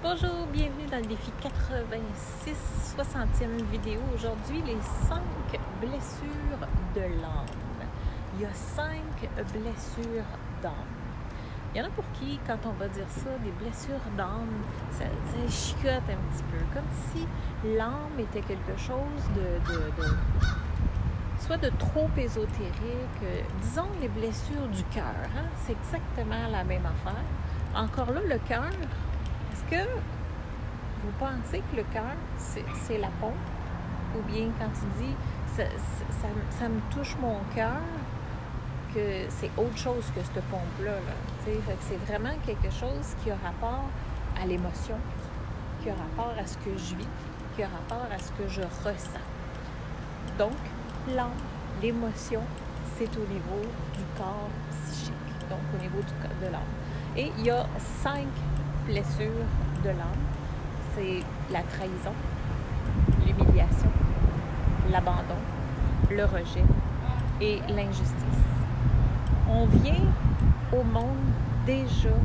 Bonjour, bienvenue dans le défi 86, 60e vidéo. Aujourd'hui, les 5 blessures de l'âme. Il y a 5 blessures d'âme. Il y en a pour qui, quand on va dire ça, des blessures d'âme, ça, ça, chicote un petit peu. Comme si l'âme était quelque chose de soit de trop ésotérique. Disons les blessures du cœur. Hein? C'est exactement la même affaire. Encore là, le cœur, est-ce que vous pensez que le cœur, c'est la pompe? Ou bien quand tu dis ça, me touche mon cœur, que c'est autre chose que cette pompe-là. Là, c'est vraiment quelque chose qui a rapport à l'émotion, qui a rapport à ce que je vis, qui a rapport à ce que je ressens. Donc, l'âme, l'émotion, c'est au niveau du corps psychique, donc au niveau de l'âme. Et il y a cinq blessures de l'âme. C'est la trahison, l'humiliation, l'abandon, le rejet et l'injustice. On vient au monde déjà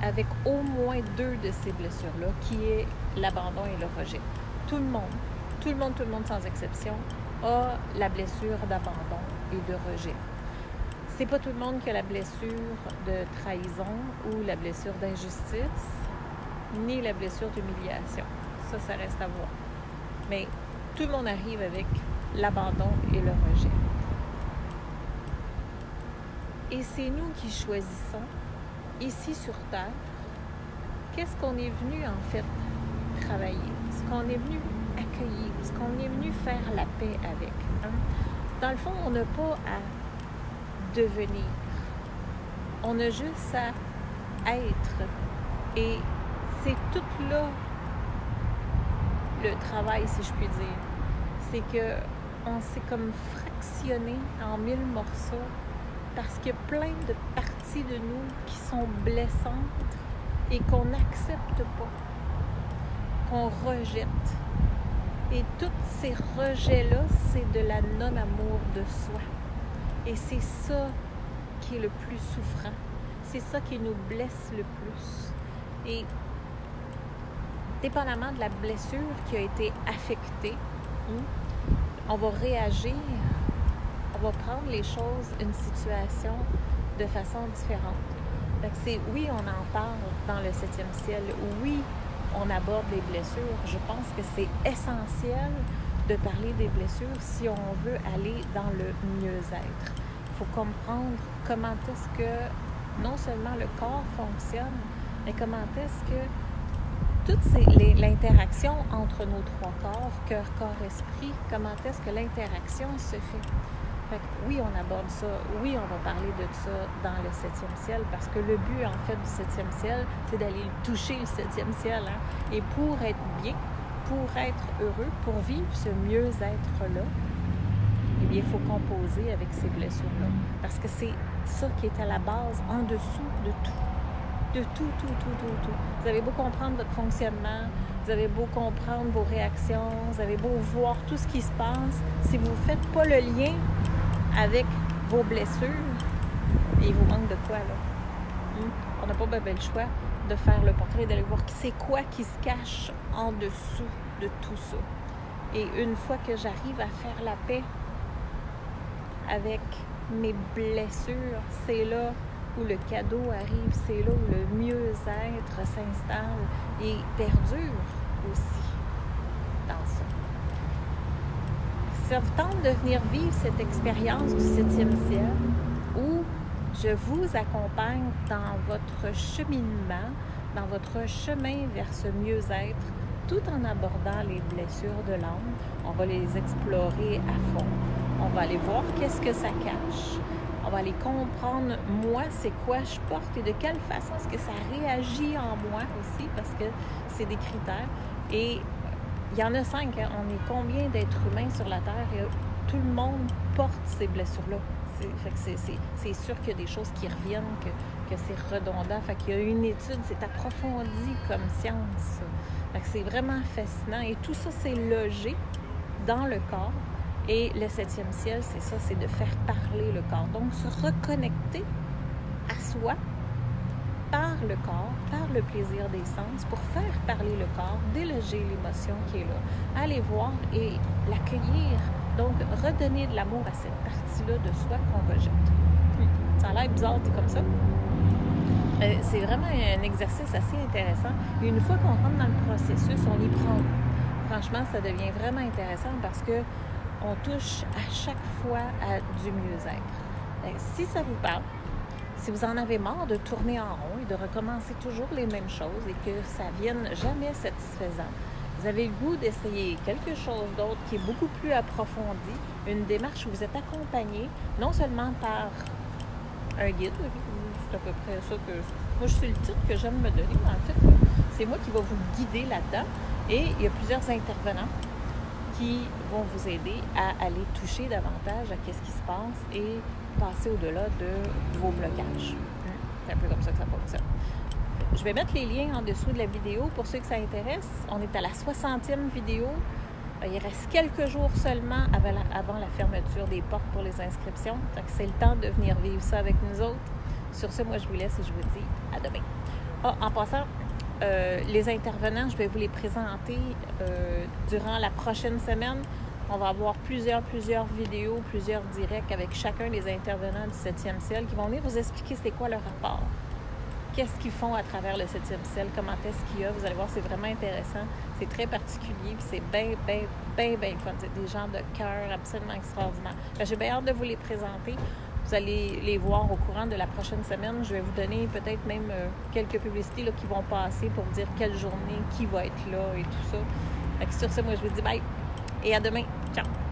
avec au moins deux de ces blessures-là, qui est l'abandon et le rejet. Tout le monde, tout le monde, tout le monde sans exception, a la blessure d'abandon et de rejet. C'est pas tout le monde qui a la blessure de trahison ou la blessure d'injustice, ni la blessure d'humiliation. Ça, ça reste à voir. Mais tout le monde arrive avec l'abandon et le rejet. Et c'est nous qui choisissons, ici sur Terre, qu'est-ce qu'on est venu en fait travailler, ce qu'on est venu accueillir, ce qu'on est venu faire la paix avec. Hein? Dans le fond, on n'a pas à devenir. On a juste à être. Et c'est tout là le travail, si je puis dire. C'est que on s'est comme fractionné en mille morceaux parce qu'il y a plein de parties de nous qui sont blessantes et qu'on n'accepte pas, qu'on rejette. Et tous ces rejets-là, c'est de la non-amour de soi. Et c'est ça qui est le plus souffrant. C'est ça qui nous blesse le plus. Et dépendamment de la blessure qui a été affectée, on va réagir on va prendre les choses, une situation de façon différente. c'est oui, on en parle dans le septième ciel. Oui, on aborde les blessures. Je pense que c'est essentiel de parler des blessures si on veut aller dans le mieux-être. Il faut comprendre comment est-ce que non seulement le corps fonctionne, mais comment est-ce que toute l'interaction entre nos trois corps, cœur, corps, esprit, comment est-ce que l'interaction se fait? Oui, on aborde ça. Oui, on va parler de ça dans le septième ciel parce que le but, en fait, du septième ciel, c'est d'aller toucher le septième ciel. Hein. Et pour être bien, pour être heureux, pour vivre ce mieux-être-là, eh bien, il faut composer avec ces blessures-là. Parce que c'est ça qui est à la base, en dessous de tout. De tout, tout, tout, tout, tout. Vous avez beau comprendre votre fonctionnement, vous avez beau comprendre vos réactions, vous avez beau voir tout ce qui se passe, si vous ne faites pas le lien avec vos blessures, il vous manque de quoi là? Hmm? On n'a pas bien le choix de faire le portrait, d'aller voir c'est quoi qui se cache en dessous de tout ça. Et une fois que j'arrive à faire la paix avec mes blessures, c'est là où le cadeau arrive, c'est là où le mieux-être s'installe et perdure aussi dans ça vous tente de venir vivre cette expérience du septième ciel? Je vous accompagne dans votre cheminement, dans votre chemin vers ce mieux-être, tout en abordant les blessures de l'âme. On va les explorer à fond. On va aller voir qu'est-ce que ça cache. On va aller comprendre, moi, c'est quoi je porte et de quelle façon est-ce que ça réagit en moi aussi, parce que c'est des critères. Et il y en a cinq. Hein. On est combien d'êtres humains sur la Terre et tout le monde porte ces blessures-là? C'est sûr qu'il y a des choses qui reviennent, que, que c'est redondant. Fait qu'il y a une étude, c'est approfondi comme science. c'est vraiment fascinant. Et tout ça, c'est logé dans le corps. Et le septième ciel, c'est ça, c'est de faire parler le corps. Donc, se reconnecter à soi par le corps, par le plaisir des sens, pour faire parler le corps, déloger l'émotion qui est là, aller voir et l'accueillir. Donc, redonner de l'amour à cette partie-là de soi qu'on rejette. Ça a l'air bizarre, c'est comme ça. C'est vraiment un exercice assez intéressant. une fois qu'on rentre dans le processus, on y prend. Franchement, ça devient vraiment intéressant parce que on touche à chaque fois à du mieux-être. Ben, si ça vous parle, si vous en avez marre de tourner en rond et de recommencer toujours les mêmes choses et que ça vienne jamais satisfaisant, vous avez le goût d'essayer quelque chose d'autre qui est beaucoup plus approfondi, une démarche où vous êtes accompagné non seulement par un guide, c'est à peu près ça que. Moi, je suis le titre que j'aime me donner, en fait. C'est moi qui va vous guider là-dedans. Et il y a plusieurs intervenants qui vont vous aider à aller toucher davantage à ce qui se passe et passer au-delà de vos blocages. C'est un peu comme ça que ça fonctionne. Je vais mettre les liens en dessous de la vidéo pour ceux que ça intéresse. On est à la 60e vidéo. Il reste quelques jours seulement avant la, fermeture des portes pour les inscriptions. C'est le temps de venir vivre ça avec nous autres. Sur ce, moi, je vous laisse et je vous dis à demain. Ah, en passant, euh, les intervenants, je vais vous les présenter euh, durant la prochaine semaine. On va avoir plusieurs, plusieurs vidéos, plusieurs directs avec chacun des intervenants du 7e ciel qui vont venir vous expliquer c'est quoi leur rapport. Qu'est-ce qu'ils font à travers le 7e ciel, comment est-ce qu'il y a. Vous allez voir, c'est vraiment intéressant. C'est très particulier, c'est bien, bien, bien, bien fun. C'est des gens de cœur absolument extraordinaires. J'ai bien hâte de vous les présenter. Vous allez les voir au courant de la prochaine semaine. Je vais vous donner peut-être même euh, quelques publicités qui vont passer pour vous dire quelle journée, qui va être là et tout ça. sur ce, moi, je vous dis bye et à demain. Ciao!